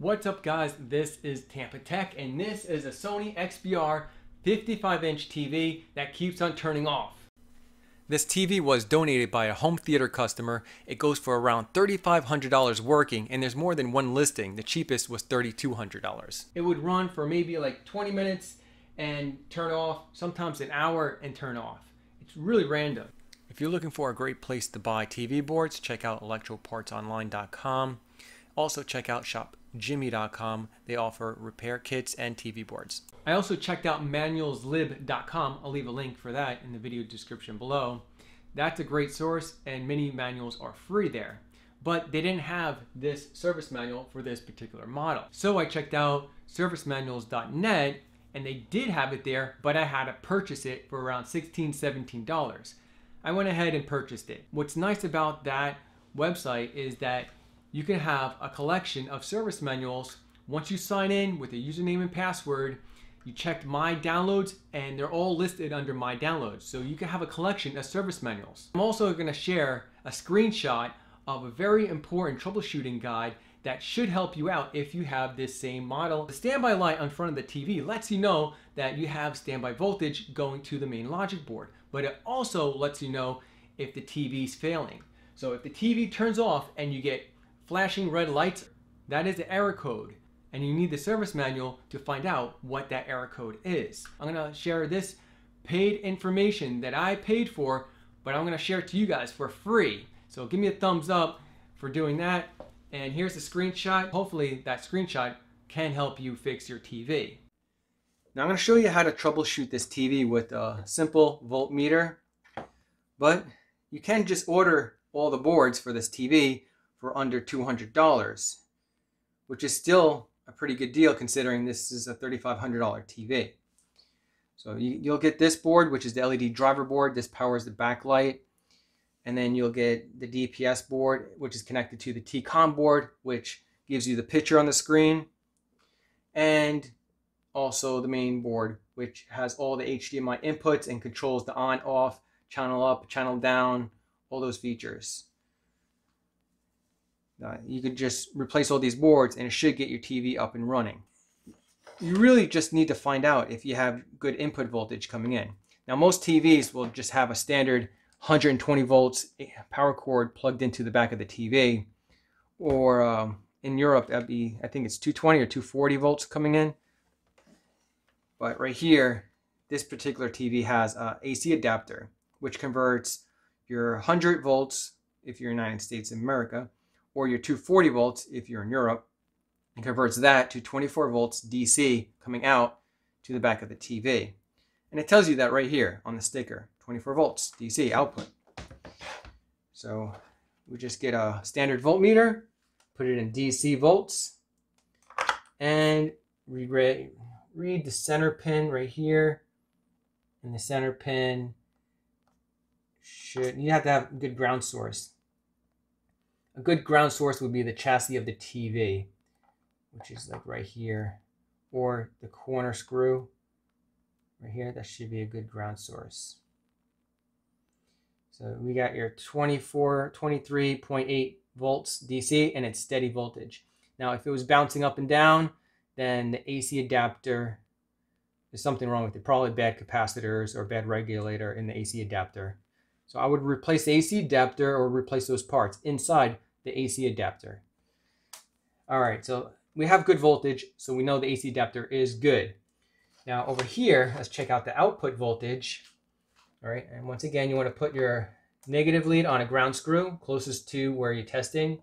What's up guys, this is TampaTec and this is a Sony XBR 55 inch TV that keeps on turning off. This TV was donated by a home theater customer. It goes for around $3,500 working and there's more than one listing. The cheapest was $3,200. It would run for maybe like 20 minutes and turn off, sometimes an hour and turn off. It's really random. If you're looking for a great place to buy TV boards, check out electropartsonline.com. Also check out shopjimmy.com. They offer repair kits and TV boards. I also checked out manualslib.com. I'll leave a link for that in the video description below. That's a great source and many manuals are free there. But they didn't have this service manual for this particular model. So I checked out servicemanuals.net and they did have it there, but I had to purchase it for around $16, $17. I went ahead and purchased it. What's nice about that website is that you can have a collection of service manuals. Once you sign in with a username and password, you check my downloads and they're all listed under my downloads. So you can have a collection of service manuals. I'm also gonna share a screenshot of a very important troubleshooting guide that should help you out if you have this same model. The standby light on front of the TV lets you know that you have standby voltage going to the main logic board, but it also lets you know if the TV is failing. So if the TV turns off and you get flashing red lights, that is the error code. And you need the service manual to find out what that error code is. I'm gonna share this paid information that I paid for, but I'm gonna share it to you guys for free. So give me a thumbs up for doing that. And here's the screenshot. Hopefully that screenshot can help you fix your TV. Now I'm gonna show you how to troubleshoot this TV with a simple voltmeter, but you can just order all the boards for this TV for under $200, which is still a pretty good deal considering this is a $3,500 TV. So you, will get this board, which is the LED driver board. This powers the backlight. And then you'll get the DPS board, which is connected to the T-CON board, which gives you the picture on the screen. And also the main board, which has all the HDMI inputs and controls the on, off, channel up, channel down, all those features. Uh, you could just replace all these boards and it should get your TV up and running. You really just need to find out if you have good input voltage coming in. Now most TVs will just have a standard 120 volts power cord plugged into the back of the TV or um, in Europe that'd be I think it's 220 or 240 volts coming in but right here this particular TV has a AC adapter which converts your 100 volts if you're in the United States of America or your 240 volts if you're in Europe, and converts that to 24 volts DC coming out to the back of the TV. And it tells you that right here on the sticker, 24 volts DC output. So we just get a standard voltmeter, put it in DC volts, and read, read the center pin right here. And the center pin should, you have to have a good ground source. A good ground source would be the chassis of the TV, which is like right here, or the corner screw right here. That should be a good ground source. So we got your 24, 23.8 volts DC and it's steady voltage. Now, if it was bouncing up and down, then the AC adapter, there's something wrong with it. Probably bad capacitors or bad regulator in the AC adapter. So I would replace the AC adapter or replace those parts inside the AC adapter. All right, so we have good voltage, so we know the AC adapter is good. Now over here, let's check out the output voltage. All right, and once again, you want to put your negative lead on a ground screw closest to where you're testing.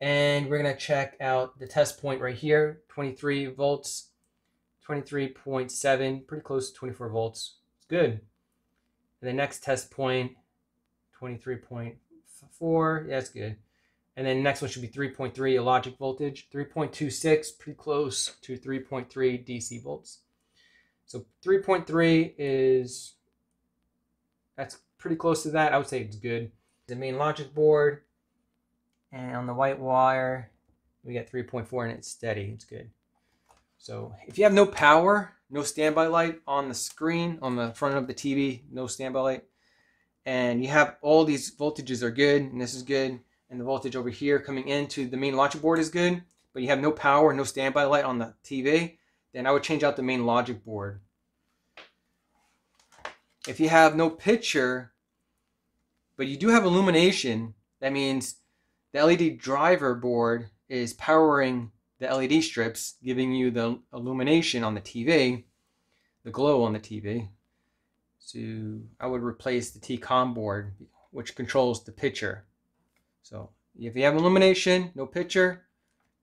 And we're going to check out the test point right here, 23 volts, 23.7, pretty close to 24 volts. It's good. And the next test point, 23.4, yeah, that's good. And then next one should be 3.3 a logic voltage, 3.26 pretty close to 3.3 DC volts. So 3.3 is that's pretty close to that. I would say it's good. The main logic board and on the white wire we got 3.4 and it's steady. It's good. So if you have no power, no standby light on the screen on the front of the TV, no standby light, and you have all these voltages are good and this is good and the voltage over here coming into the main logic board is good, but you have no power, no standby light on the TV, then I would change out the main logic board. If you have no picture, but you do have illumination, that means the LED driver board is powering the LED strips, giving you the illumination on the TV, the glow on the TV. So I would replace the T-CON board, which controls the picture. So if you have illumination, no picture,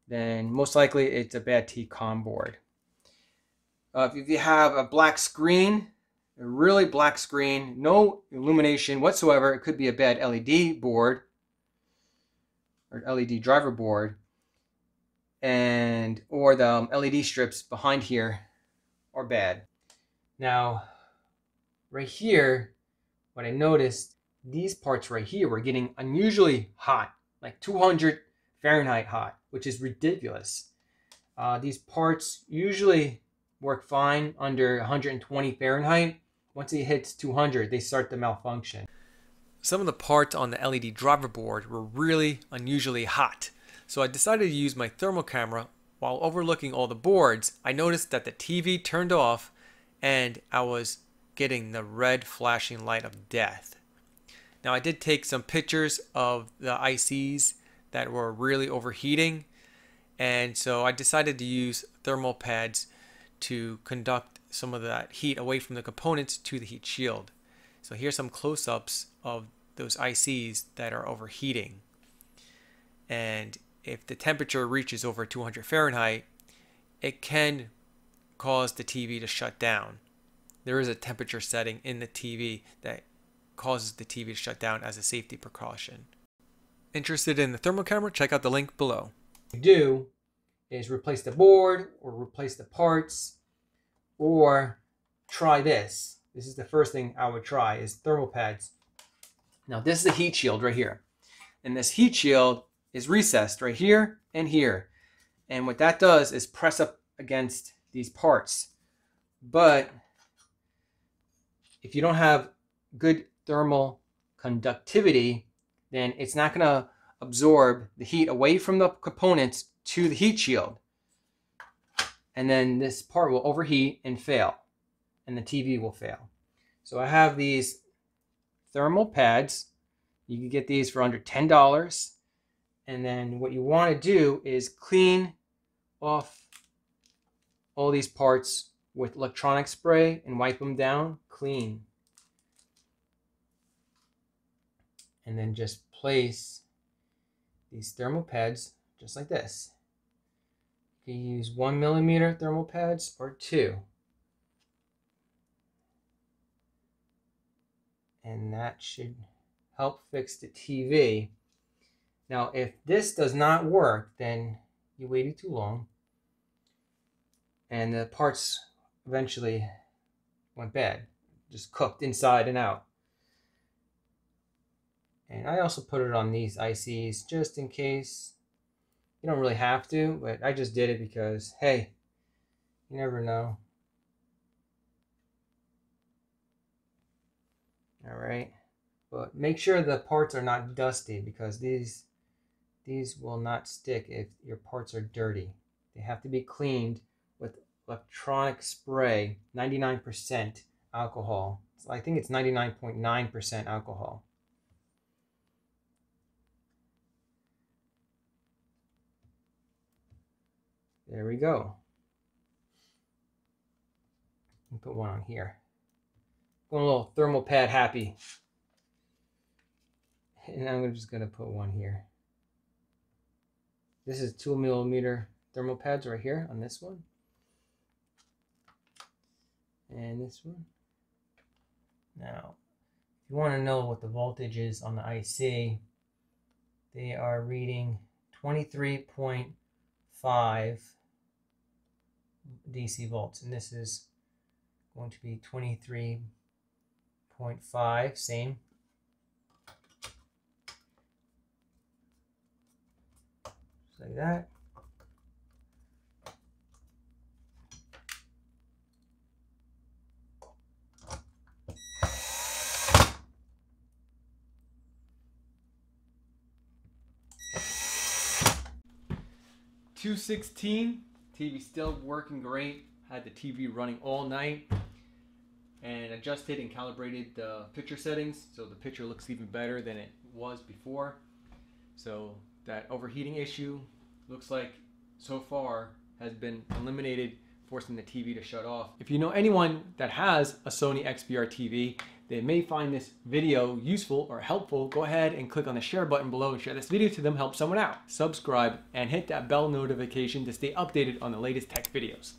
then most likely it's a bad T-CON board. Uh, if you have a black screen, a really black screen, no illumination whatsoever, it could be a bad LED board or LED driver board and or the um, LED strips behind here are bad. Now, right here, what I noticed, these parts right here were getting unusually hot, like 200 Fahrenheit hot, which is ridiculous. Uh, these parts usually work fine under 120 Fahrenheit. Once it hits 200, they start to malfunction. Some of the parts on the LED driver board were really unusually hot. So I decided to use my thermal camera. While overlooking all the boards, I noticed that the TV turned off and I was getting the red flashing light of death. Now I did take some pictures of the ICs that were really overheating and so I decided to use thermal pads to conduct some of that heat away from the components to the heat shield. So here's some close-ups of those ICs that are overheating. And if the temperature reaches over 200 Fahrenheit, it can cause the TV to shut down. There is a temperature setting in the TV that causes the TV to shut down as a safety precaution. Interested in the thermal camera? Check out the link below. Do is replace the board or replace the parts or try this. This is the first thing I would try is thermal pads. Now this is the heat shield right here. And this heat shield is recessed right here and here. And what that does is press up against these parts. But if you don't have good thermal conductivity, then it's not going to absorb the heat away from the components to the heat shield. And then this part will overheat and fail. And the TV will fail. So I have these thermal pads. You can get these for under $10. And then what you want to do is clean off all these parts with electronic spray and wipe them down clean. And then just place these thermal pads just like this. You can use one millimeter thermal pads or two. And that should help fix the TV. Now, if this does not work, then you waited too long. And the parts eventually went bad, just cooked inside and out. And I also put it on these ICs just in case. You don't really have to, but I just did it because, hey, you never know. All right. But make sure the parts are not dusty because these these will not stick if your parts are dirty. They have to be cleaned with electronic spray, 99% alcohol. So I think it's 99.9% alcohol. There we go. Put one on here. Going a little thermal pad happy. And I'm just going to put one here. This is two millimeter thermal pads right here on this one. And this one. Now, if you want to know what the voltage is on the IC, they are reading 23.5 DC volts and this is going to be 23.5 same just like that 216. TV still working great. Had the TV running all night and adjusted and calibrated the picture settings so the picture looks even better than it was before. So that overheating issue looks like so far has been eliminated forcing the TV to shut off. If you know anyone that has a Sony XBR TV, they may find this video useful or helpful, go ahead and click on the share button below and share this video to them, help someone out. Subscribe and hit that bell notification to stay updated on the latest tech videos.